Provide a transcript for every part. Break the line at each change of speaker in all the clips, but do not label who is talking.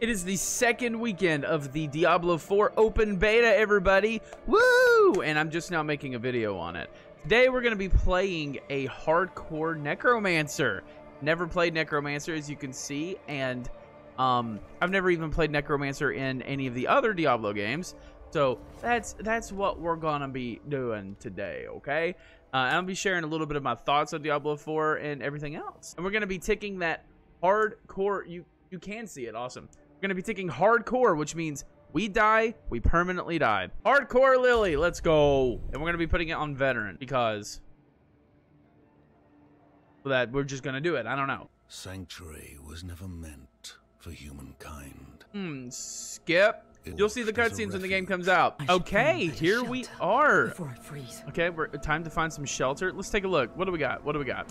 It is the second weekend of the Diablo 4 open beta, everybody. Woo! And I'm just now making a video on it. Today we're going to be playing a hardcore Necromancer. Never played Necromancer, as you can see, and um, I've never even played Necromancer in any of the other Diablo games. So that's that's what we're gonna be doing today, okay? Uh, I'll be sharing a little bit of my thoughts on Diablo 4 and everything else. And we're gonna be ticking that hardcore. You you can see it, awesome. We're gonna be taking hardcore, which means we die, we permanently die. Hardcore Lily, let's go. And we're gonna be putting it on veteran because that we're just gonna do it. I don't know.
Sanctuary was never meant for humankind.
Hmm, skip.
It
You'll see the cutscenes when the game comes out.
I
Okay, here we are.
Before I freeze.
Okay, we're time to find some shelter. Let's take a look. What do we got? What do we got?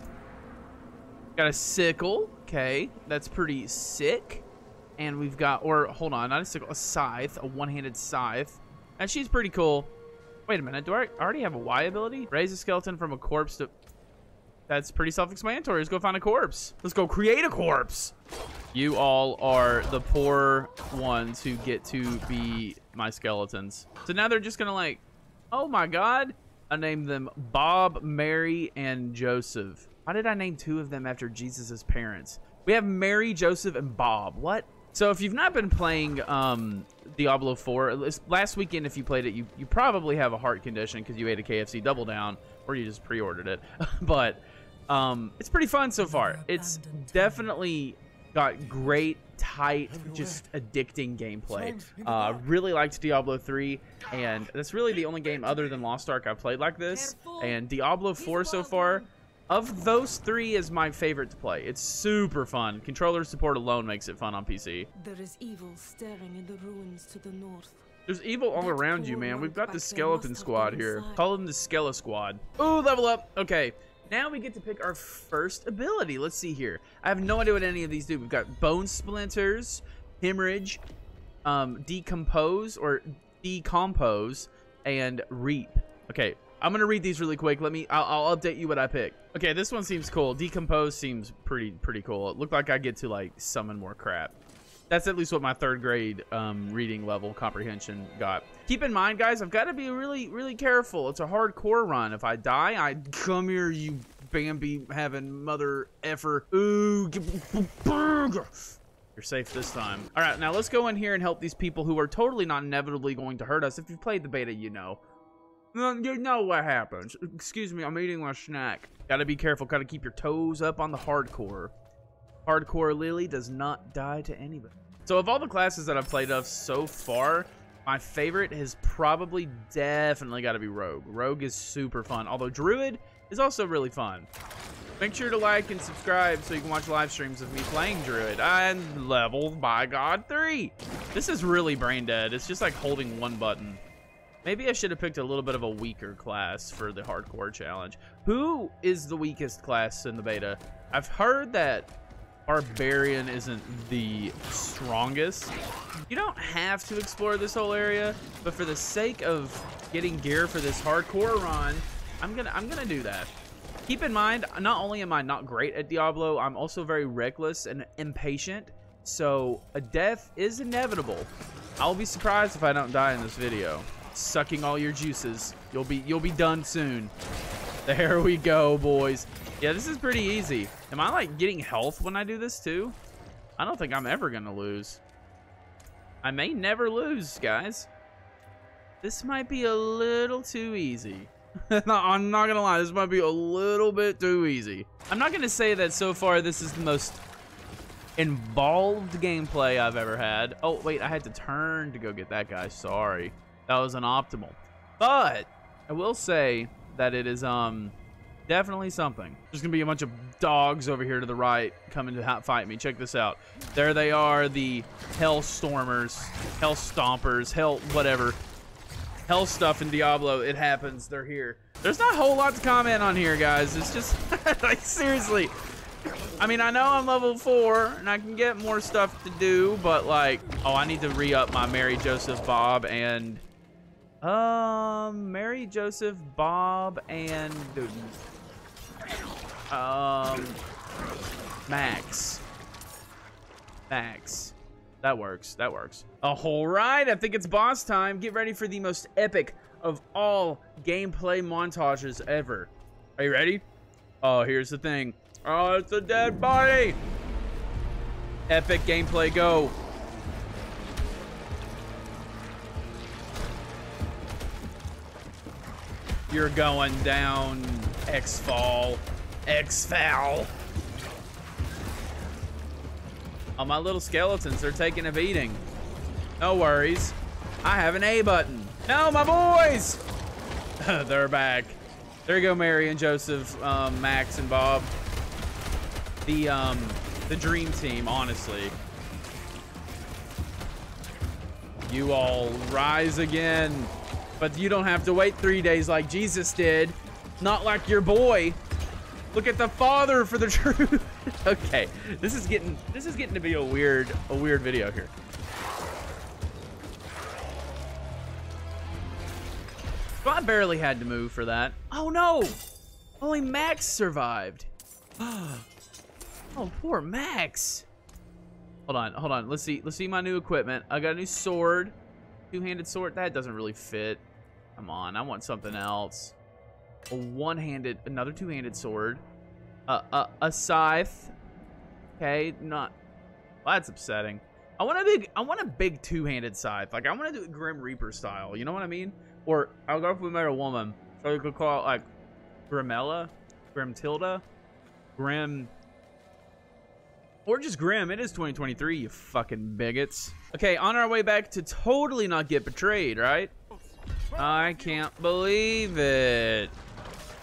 Got a sickle. Okay, that's pretty sick. And we've got, or hold on, not a sickle, a scythe, a one-handed scythe. And she's pretty cool. Wait a minute, do I already have a Y ability? Raise a skeleton from a corpse to... That's pretty self-explanatory. Let's go find a corpse. Let's go create a corpse. You all are the poor ones who get to be my skeletons. So now they're just gonna like, oh my god. I named them Bob, Mary, and Joseph. Why did I name two of them after Jesus's parents? We have Mary, Joseph, and Bob. What? So if you've not been playing um, Diablo 4, last weekend if you played it, you, you probably have a heart condition because you ate a KFC Double Down or you just pre-ordered it. but um, it's pretty fun so far. It's definitely got great, tight, just addicting gameplay. Uh, really liked Diablo 3, and that's really the only game other than Lost Ark I've played like this. And Diablo 4 so far, of those three, is my favorite to play. It's super fun. Controller support alone makes it fun on PC.
There is evil staring in the ruins to the north.
There's evil all around you, man. We've got the skeleton squad here. Call them the Skella Squad. Ooh, level up. Okay. Now we get to pick our first ability. Let's see here. I have no idea what any of these do. We've got Bone Splinters, Hemorrhage, um, Decompose or Decompose, and Reap. Okay, I'm gonna read these really quick. Let me. I'll, I'll update you what I pick. Okay, this one seems cool. Decompose seems pretty pretty cool. It looked like I get to like summon more crap. That's at least what my third grade um, reading level comprehension got. Keep in mind, guys, I've got to be really, really careful. It's a hardcore run. If I die, I come here, you Bambi having mother effer. Ooh. You're safe this time. All right, now let's go in here and help these people who are totally not inevitably going to hurt us. If you've played the beta, you know. You know what happens. Excuse me, I'm eating my snack. Gotta be careful. Gotta keep your toes up on the hardcore. Hardcore Lily does not die to anybody. So of all the classes that I've played of so far, my favorite has probably definitely got to be Rogue. Rogue is super fun, although Druid is also really fun. Make sure to like and subscribe so you can watch live streams of me playing Druid. I'm level, by God, 3. This is really brain dead. It's just like holding one button. Maybe I should have picked a little bit of a weaker class for the hardcore challenge. Who is the weakest class in the beta? I've heard that Barbarian isn't the strongest. You don't have to explore this whole area, but for the sake of getting gear for this hardcore run, I'm gonna I'm gonna do that. Keep in mind, not only am I not great at Diablo, I'm also very reckless and impatient, so a death is inevitable. I'll be surprised if I don't die in this video. Sucking all your juices. You'll be you'll be done soon. There we go, boys. Yeah, this is pretty easy. Am I like getting health when I do this too? I don't think I'm ever gonna lose. I may never lose, guys. This might be a little too easy. I'm not gonna lie, this might be a little bit too easy. I'm not gonna say that so far this is the most involved gameplay I've ever had. Oh, wait, I had to turn to go get that guy. Sorry. That was an optimal. But I will say that it is um definitely something. There's gonna be a bunch of dogs over here to the right coming to fight me. Check this out. There they are, the Hell Stormers, Hell Stompers, Hell whatever. Hell stuff in Diablo. It happens. They're here. There's not a whole lot to comment on here, guys. It's just like seriously. I mean, I know I'm level four and I can get more stuff to do, but like, oh, I need to re-up my Mary Joseph Bob and um Mary Joseph Bob and um Max. Max. That works. That works. All right, I think it's boss time. Get ready for the most epic of all gameplay montages ever. Are you ready? Oh, here's the thing. Oh, it's a dead body. Epic gameplay, go. You're going down, X-Fall. X-Foul. Oh, my little skeletons, they're taking a beating. No worries. I have an A button. No, my boys! they're back. There you go, Mary and Joseph, um, Max and Bob. The, um, the dream team, honestly. You all rise again. But you don't have to wait three days like Jesus did. Not like your boy. Look at the father for the truth. okay, this is getting this is getting to be a weird a weird video here. Well, I barely had to move for that. Oh no! Only Max survived. oh, poor Max. Hold on, hold on. Let's see. Let's see my new equipment. I got a new sword. Two-handed sword. That doesn't really fit. Come on, I want something else. A one-handed, another two-handed sword. Uh, uh, a scythe. Okay, not. Well, that's upsetting. I want a big, I want a big two-handed scythe. Like I want to do it Grim Reaper style. You know what I mean? Or I'll go for a woman. So you could call it like Grimella, Grimtilda, Grim. Or just Grim. It is 2023, you fucking bigots. Okay, on our way back to totally not get betrayed, right? I can't believe it.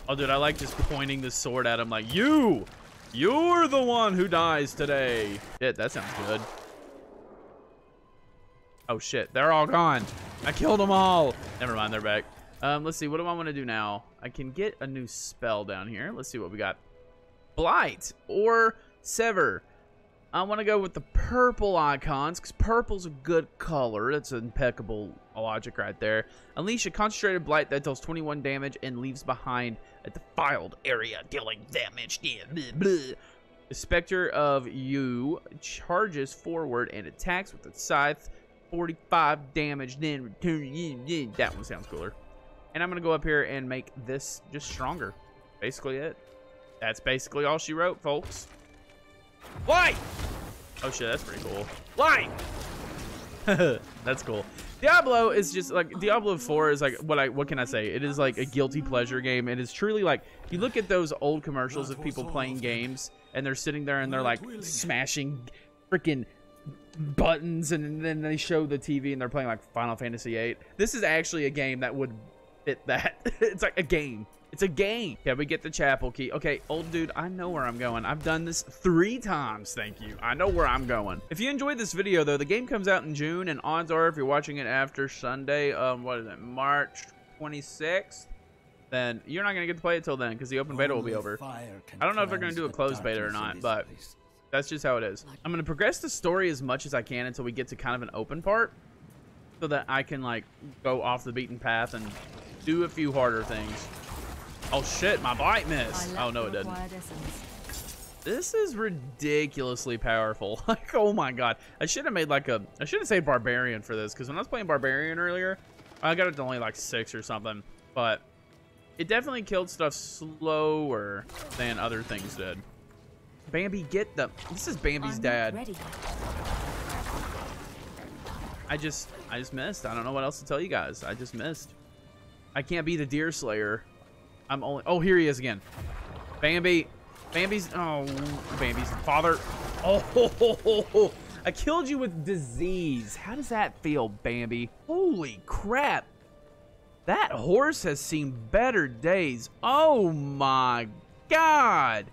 Oh, dude, I like just pointing the sword at him like, you! You're the one who dies today. Shit, that sounds good. Oh, shit. They're all gone. I killed them all. Never mind, they're back. Um, let's see. What do I want to do now? I can get a new spell down here. Let's see what we got. Blight or Sever. I want to go with the purple icons because purple's a good color. That's impeccable logic right there. Unleash a concentrated blight that deals 21 damage and leaves behind a defiled area dealing damage. Blah. The Spectre of You charges forward and attacks with its scythe. 45 damage, then return. That one sounds cooler. And I'm going to go up here and make this just stronger. Basically it. That's basically all she wrote, folks. Light! Oh shit, that's pretty cool. Light! that's cool. Diablo is just like Diablo 4 is like what I what can I say? It is like a guilty pleasure game. It is truly like you look at those old commercials of people playing games and they're sitting there and they're like smashing freaking buttons and then they show the TV and they're playing like Final Fantasy VIII. This is actually a game that would fit that. it's like a game. It's a game. Yeah, we get the chapel key. Okay, old dude, I know where I'm going. I've done this three times, thank you. I know where I'm going. If you enjoyed this video, though, the game comes out in June, and odds are if you're watching it after Sunday, um, what is it, March 26th, then you're not going to get to play it till then, because the open beta will be over. I don't know if they're going to do a closed beta or not, but that's just how it is. I'm going to progress the story as much as I can until we get to kind of an open part, so that I can, like, go off the beaten path and do a few harder things. Oh shit, my bite missed. Oh no, it didn't. This is ridiculously powerful. like, oh my god. I should have made like a, I should have saved Barbarian for this, because when I was playing Barbarian earlier, I got it to only like six or something. But it definitely killed stuff slower than other things did. Bambi, get the, This is Bambi's dad. Ready. I just, I just missed. I don't know what else to tell you guys. I just missed. I can't be the deer slayer. I'm only. Oh, here he is again. Bambi. Bambi's. Oh, Bambi's father. Oh, ho, ho, ho. I killed you with disease. How does that feel, Bambi? Holy crap. That horse has seen better days. Oh my god.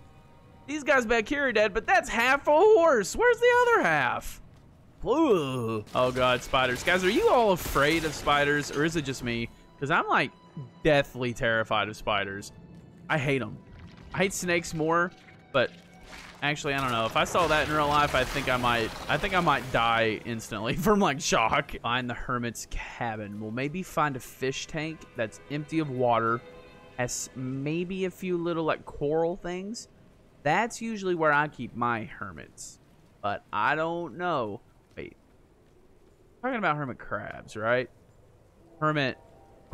These guys back here are dead, but that's half a horse. Where's the other half? Ooh. Oh god, spiders. Guys, are you all afraid of spiders, or is it just me? Because I'm like deathly terrified of spiders. I hate them. I hate snakes more, but actually, I don't know. If I saw that in real life, I think I might, I think I might die instantly from like shock. Find the hermit's cabin. We'll maybe find a fish tank that's empty of water, has maybe a few little like coral things. That's usually where I keep my hermits, but I don't know. Wait, Talking about hermit crabs, right? Hermit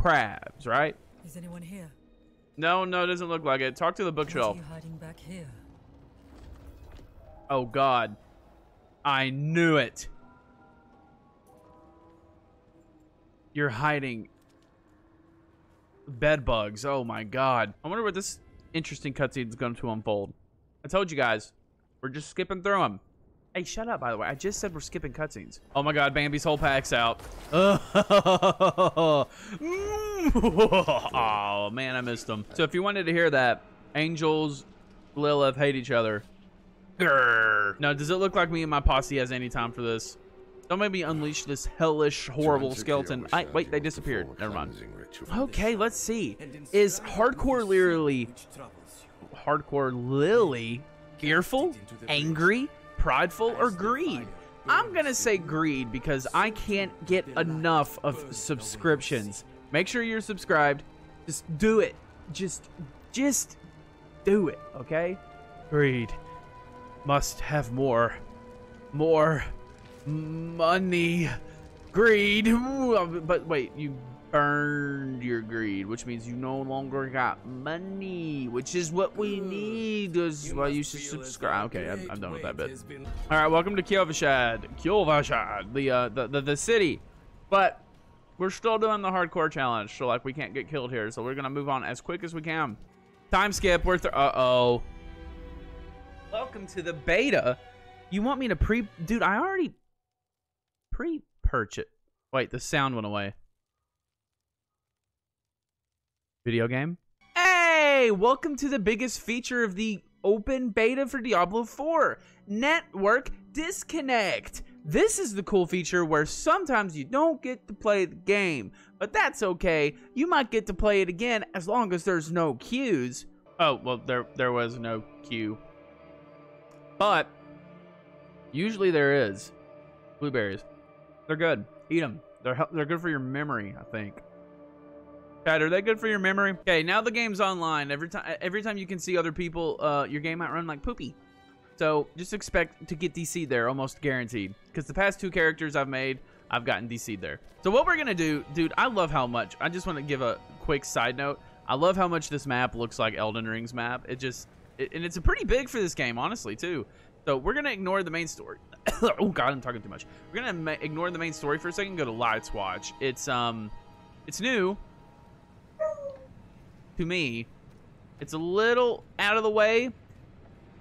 crabs, right?
Is anyone here?
No, no, it doesn't look like it. Talk to the bookshelf.
you hiding back here?
Oh God, I knew it. You're hiding bed bugs. Oh my God. I wonder what this interesting cutscene is going to unfold. I told you guys, we're just skipping through them. Hey, shut up, by the way. I just said we're skipping cutscenes. Oh my god, Bambi's whole pack's out. oh, man, I missed them. So if you wanted to hear that, Angels, Lilith hate each other. Grr. Now, does it look like me and my posse has any time for this? Don't make me unleash this hellish, horrible skeleton. I, wait, they disappeared. Never mind. Okay, let's see. Is hardcore literally hardcore Lily fearful, angry, prideful, or greed? I'm gonna say greed because I can't get enough of subscriptions. Make sure you're subscribed. Just do it. Just, just do it. Okay? Greed must have more, more money. Greed. But wait, you burned your greed, which means you no longer got money, which is what we need. Is why you should subscribe. Okay, I'm, I'm done with that bit. All right, welcome to Kyovashad. Kyovashad, the, uh, the the the city, but we're still doing the hardcore challenge, so like we can't get killed here. So we're gonna move on as quick as we can. Time skip. We're uh oh. Welcome to the beta. You want me to pre? Dude, I already pre-purchase. Wait, the sound went away. Video game? Hey, welcome to the biggest feature of the open beta for Diablo 4 Network Disconnect. This is the cool feature where sometimes you don't get to play the game, but that's okay. You might get to play it again as long as there's no queues. Oh, well, there there was no queue. But usually there is. Blueberries. They're good. Eat them. They're they're good for your memory, I think. Chad, are they good for your memory? Okay, now the game's online. Every time every time you can see other people, uh, your game might run like poopy. So just expect to get DC'd there, almost guaranteed. Because the past two characters I've made, I've gotten DC'd there. So what we're gonna do, dude, I love how much. I just want to give a quick side note. I love how much this map looks like Elden Ring's map. It just, it, and it's a pretty big for this game, honestly, too. So we're gonna ignore the main story. oh God, I'm talking too much. We're gonna ignore the main story for a second. Go to Lights Watch. It's um, it's new to me. It's a little out of the way,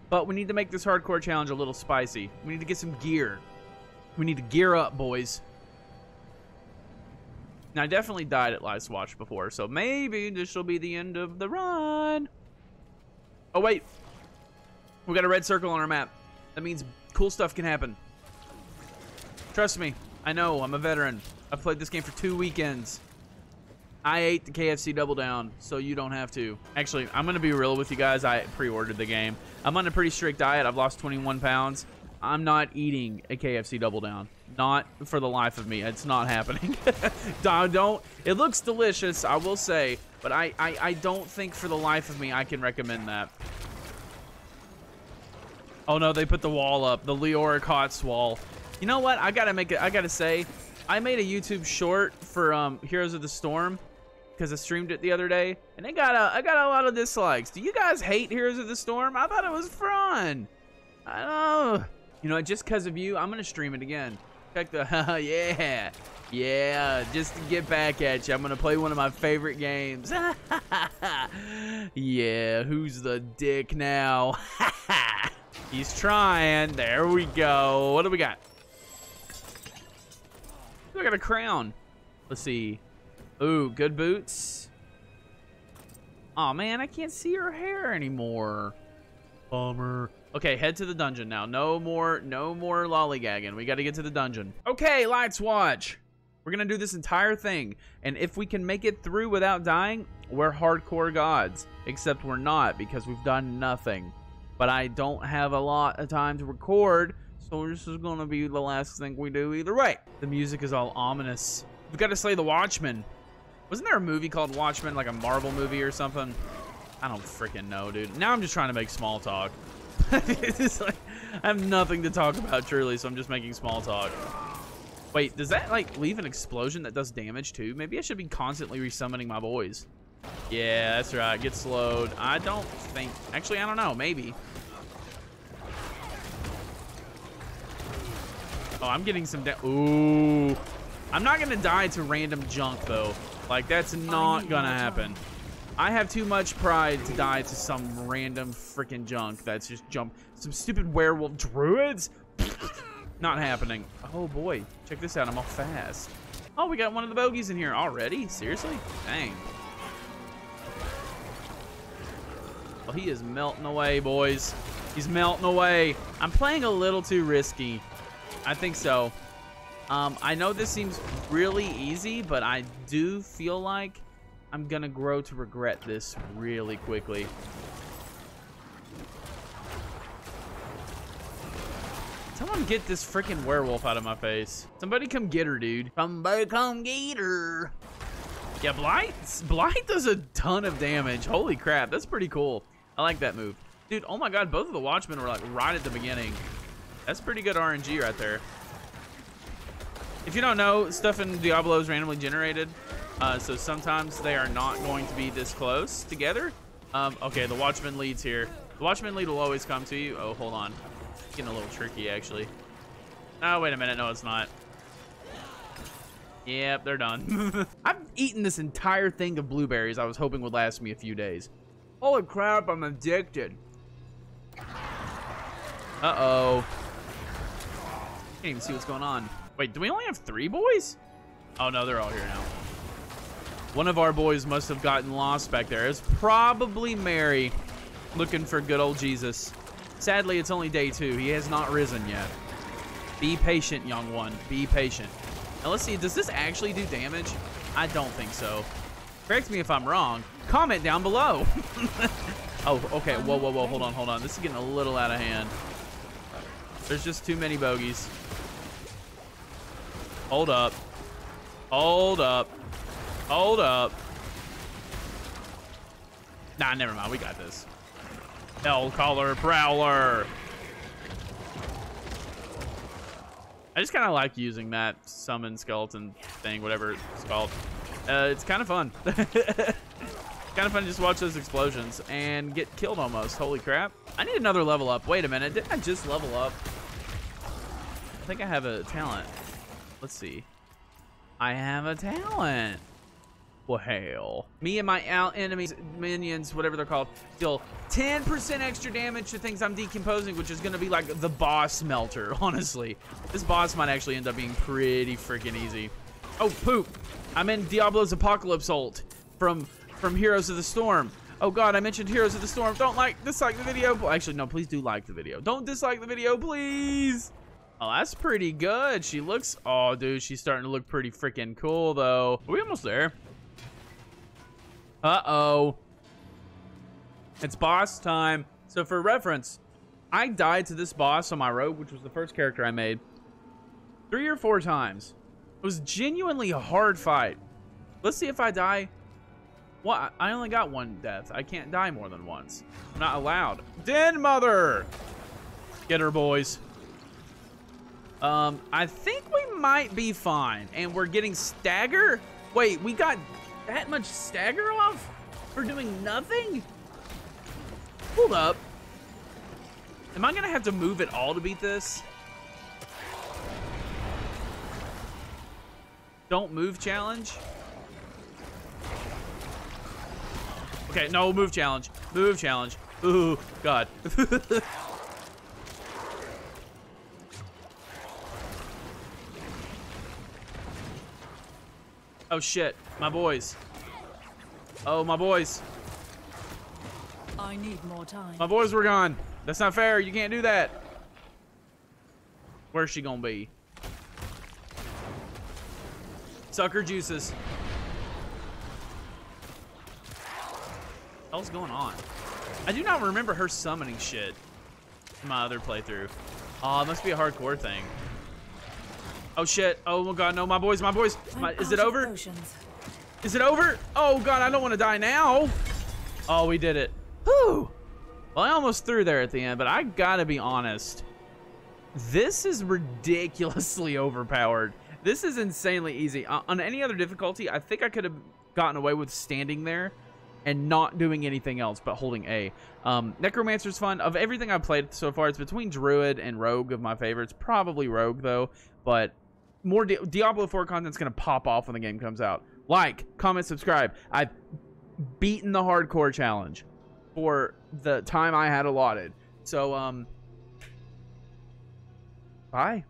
but we need to make this hardcore challenge a little spicy. We need to get some gear. We need to gear up, boys. Now, I definitely died at Lights Watch before, so maybe this will be the end of the run. Oh, wait. We got a red circle on our map. That means cool stuff can happen. Trust me. I know. I'm a veteran. I've played this game for two weekends. I ate the KFC Double Down, so you don't have to. Actually, I'm going to be real with you guys. I pre-ordered the game. I'm on a pretty strict diet. I've lost 21 pounds. I'm not eating a KFC Double Down. Not for the life of me. It's not happening. don't. It looks delicious, I will say, but I, I, I don't think for the life of me I can recommend that. Oh no, they put the wall up, the Leoric Hots wall. You know what? I gotta make it. I gotta say, I made a YouTube short for um, Heroes of the Storm because I streamed it the other day, and it got a I got a lot of dislikes. Do you guys hate Heroes of the Storm? I thought it was fun. I don't know. You know, just because of you, I'm gonna stream it again. Check the yeah, yeah. Just to get back at you, I'm gonna play one of my favorite games. yeah, who's the dick now? He's trying. There we go. What do we got? I got a crown. Let's see. Ooh, good boots. oh, man, I can't see her hair anymore. Bummer. Okay, head to the dungeon now. No more, no more lollygagging. We got to get to the dungeon. Okay, Lights Watch. We're gonna do this entire thing, and if we can make it through without dying, we're hardcore gods. Except we're not because we've done nothing. But I don't have a lot of time to record, so this is gonna be the last thing we do either way. The music is all ominous. We've got to slay the Watchman. Wasn't there a movie called Watchmen, like a Marvel movie or something? I don't freaking know, dude. Now I'm just trying to make small talk. like, I have nothing to talk about, truly, so I'm just making small talk. Wait, does that like leave an explosion that does damage too? Maybe I should be constantly resummoning my boys. Yeah, that's right. Get slowed. I don't think. Actually, I don't know. Maybe. Oh, I'm getting some. Ooh. I'm not gonna die to random junk though. Like that's not gonna happen. I have too much pride to die to some random freaking junk that's just jump. Some stupid werewolf druids. Not happening. Oh boy, check this out. I'm all fast. Oh, we got one of the bogeys in here already? Seriously? Dang. Well, he is melting away, boys. He's melting away. I'm playing a little too risky. I think so. Um, I know this seems really easy, but I do feel like I'm gonna grow to regret this really quickly. Someone get this freaking werewolf out of my face. Somebody come get her, dude. Somebody come get her. Yeah, Blight, Blight does a ton of damage. Holy crap, that's pretty cool. I like that move. Dude, oh my god, both of the Watchmen were like right at the beginning. That's pretty good RNG right there. If you don't know, stuff in Diablo is randomly generated. Uh, so sometimes they are not going to be this close together. Um, okay, the Watchman leads here. The Watchman lead will always come to you. Oh, hold on getting a little tricky, actually. Oh, wait a minute. No, it's not. Yep, they're done. I've eaten this entire thing of blueberries I was hoping would last me a few days. Holy crap, I'm addicted. Uh-oh. Can't even see what's going on. Wait, do we only have three boys? Oh, no, they're all here now. One of our boys must have gotten lost back there. It's probably Mary looking for good old Jesus. Sadly, it's only day two. He has not risen yet. Be patient, young one. Be patient. Now, let's see. Does this actually do damage? I don't think so. Correct me if I'm wrong. Comment down below. oh, okay. Whoa, whoa, whoa. Hold on, hold on. This is getting a little out of hand. There's just too many bogeys. Hold up. Hold up. Hold up. Nah, never mind. We got this. Hell Collar Prowler. I just kind of like using that summon skeleton thing, whatever it's called. Uh, it's kind of fun. kind of fun to just watch those explosions and get killed almost. Holy crap. I need another level up. Wait a minute. Didn't I just level up? I think I have a talent. Let's see. I have a talent. Well. Me and my out enemies, minions, whatever they're called, deal 10% extra damage to things I'm decomposing, which is going to be like the boss melter, honestly. This boss might actually end up being pretty freaking easy. Oh, poop. I'm in Diablo's Apocalypse ult from, from Heroes of the Storm. Oh god, I mentioned Heroes of the Storm. Don't like, dislike the video. Actually, no, please do like the video. Don't dislike the video, please. Oh, that's pretty good. She looks, oh, dude, she's starting to look pretty freaking cool, though. Are we almost there? Uh-oh. It's boss time. So for reference, I died to this boss on my rogue, which was the first character I made, three or four times. It was genuinely a hard fight. Let's see if I die. What? I only got one death. I can't die more than once. I'm not allowed. Den mother! Get her, boys. Um, I think we might be fine. And we're getting stagger? Wait, we got that much stagger off for doing nothing? Hold up. Am I gonna have to move it all to beat this? Don't move challenge? Okay, no, move challenge. Move challenge. Ooh, God. oh, shit. My boys. Oh, my boys.
I need more time.
My boys were gone. That's not fair. You can't do that. Where's she gonna be? Sucker juices. What's going on? I do not remember her summoning shit in my other playthrough. Oh, it must be a hardcore thing. Oh shit. Oh my god, no, my boys, my boys. My, is it over? Is it over? Oh god, I don't want to die now. Oh, we did it. Whew. Well, I almost threw there at the end, but I gotta be honest. This is ridiculously overpowered. this is insanely easy. Uh, on any other difficulty, I think I could have gotten away with standing there and not doing anything else but holding A. Um, Necromancer's fun. Of everything I've played so far, it's between Druid and Rogue of my favorites. Probably Rogue, though. But more Di Diablo 4 content's going to pop off when the game comes out. Like, comment, subscribe. I've beaten the hardcore challenge for the time I had allotted. So, um, bye.